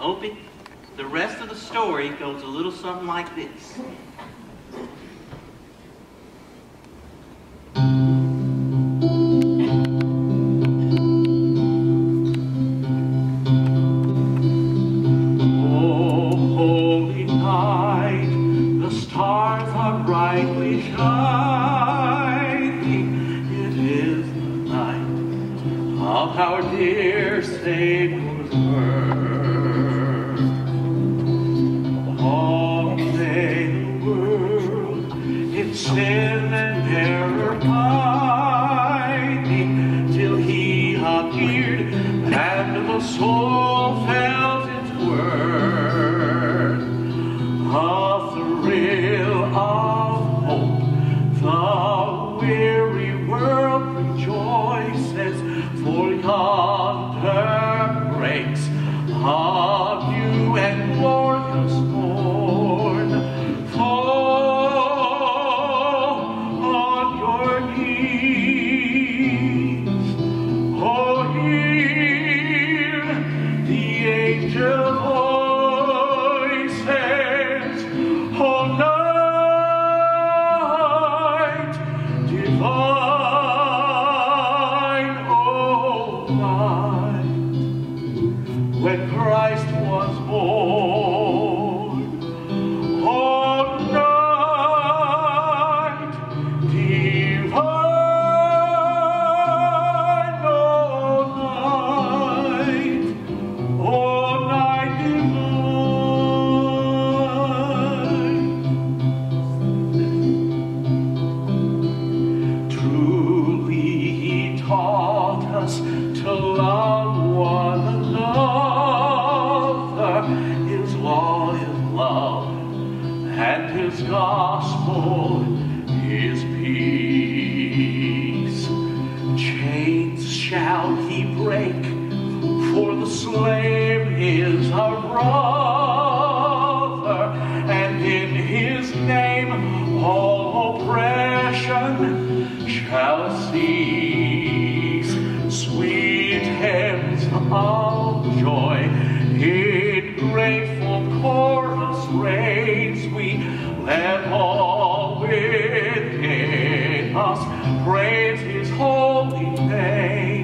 Opie, the rest of the story goes a little something like this. Oh, holy night, the stars are brightly shining. Of our dear Savior's birth. Day the world in sin and error pining, till He appeared and the soul felt for yonder breaks. A new and glorious morn. Fall on your knees, oh, hear the angel his gospel is peace. Chains shall he break, for the slave is a brother, and in his name all oppression shall cease. Sweet hymns of within us. Praise his holy name.